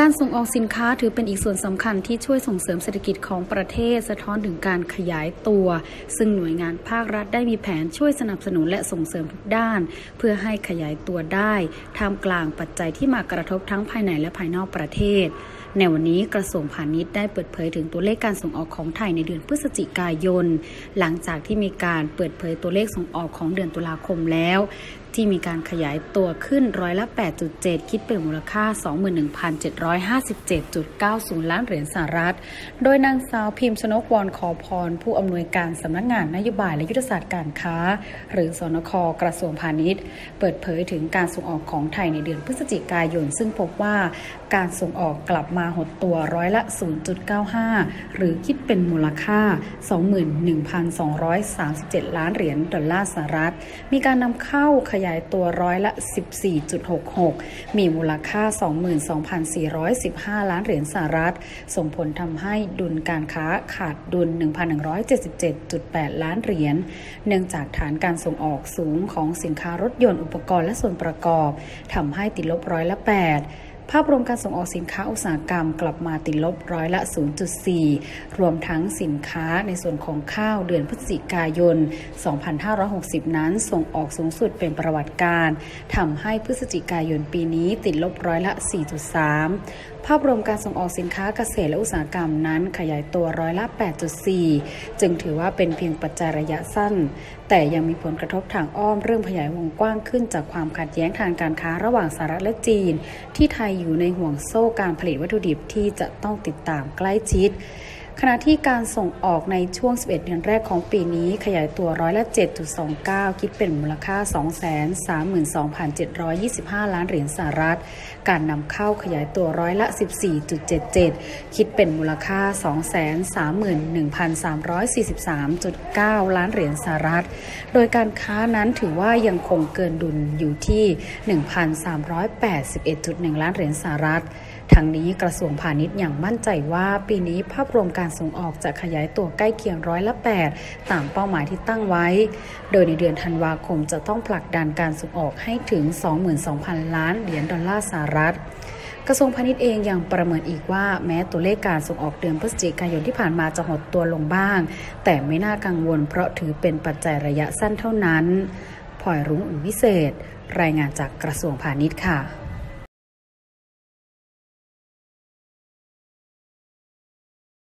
การส่งออกสินค้าถือเป็นอีกส่วนสำคัญที่ช่วยส่งเสริมเศรษฐกิจของประเทศ สะท้อนถึงการขยายตัว ซึ่งหน่วยงานภาครัฐได้มีแผนช่วยสนับสนุนและส่งเสริมทุกด้าน เพื่อให้ขยายตัวได้ท่ามกลางปัจจัยที่มากระทบทั้งภายในและภายนอกประเทศ ในวันนี้กระทรวงพาณิชย์ได้เปิดเผยถึงตัวเลขการส่งออกของไทยในเดือนพฤศจิกายน หลังจากที่มีการเปิดเผยตัวเลขส่งออกของเดือนตุลาคมแล้ว ที่มีการขยายตัวขึ้นร้อยละ 8.7 คิดเป็นมูลค่า 21,757.90 ล้านเหรียญสหรัฐ โดยนางสาวพิมพ์ชนกวรคอพร ผู้อำนวยการสำนักงงานนโยบายและยุทธศาสตร์การค้า หรือสนคกระทรวงพาณิชย์ เปิดเผยถึงการส่งออกของไทยในเดือนพฤศจิกายน ซึ่งพบว่าการส่งออกกลับมาหดตัวร้อยละ 0.95 หรือคิดเป็นมูลค่า 21,237 ล้านเหรียญดอลลาร์สหรัฐ มีการนำเข้าขยายตัวร้อยละ 14.66 มีมูลค่า 22,415 ล้านเหรียญสหรัฐ ส่งผลทำให้ดุลการค้าขาดดุล 1,177.8 ล้านเหรียญ เนื่องจากฐานการส่งออกสูงของสินค้ารถยนต์อุปกรณ์และส่วนประกอบทำให้ติดลบร้อยละ 8 ภาพรวมการส่งออกสินค้าอุตสาหกรรมกลับมาติดลบร้อยละ 0.4 รวมทั้งสินค้าในส่วนของข้าวเดือนพฤศจิกายน 2560 นั้นส่งออกสูงสุดเป็นประวัติการทำให้พฤศจิกายนปีนี้ติดลบร้อยละ 4.3 ภาพรวมการส่งออกสินค้าเกษตรและอุตสาหกรรมนั้นขยายตัวร้อยละ 8.4 จึงถือว่าเป็นเพียงปัจจัยระยะสั้น แต่ยังมีผลกระทบทางอ้อมเรื่องขยายวงกว้างขึ้นจากความขัดแย้งทางการค้าระหว่างสหรัฐและจีน ที่ไทยอยู่ในห่วงโซ่การผลิตวัตถุดิบที่จะต้องติดตามใกล้ชิด ขณะที่การส่งออกในช่วง 11 เดือนแรกของปีนี้ขยายตัวร้อยละ 7.29 คิดเป็นมูลค่า 232,725 ล้านเหรียญสหรัฐ การนำเข้าขยายตัวร้อยละ 14.77 คิดเป็นมูลค่า 231,343.9 ล้านเหรียญสหรัฐ โดยการค้านั้นถือว่ายังคงเกินดุลอยู่ที่ 1,381.1 ล้านเหรียญสหรัฐ ทั้งนี้กระทรวงพาณิชย์อย่างมั่นใจว่า ปีนี้ภาพรวมการส่งออกจะขยายตัวใกล้เคียงร้อยละ 8 ตามเป้าหมายที่ตั้งไว้ โดยในเดือนธันวาคมจะต้องผลักดันการส่งออกให้ถึง 22,000 ล้านเหรียญดอลลาร์สหรัฐกระทรวงพาณิชย์เองยังประเมินอีกว่าแม้ตัวเลขการส่งออกเดือนพฤศจิกายนที่ผ่านมาจะหดตัวลงบ้าง แต่ไม่น่ากังวลเพราะถือเป็นปัจจัยระยะสั้นเท่านั้นพลอยรุ้งอุ่นวิเศษ รายงานจากกระทรวงพาณิชย์ค่ะ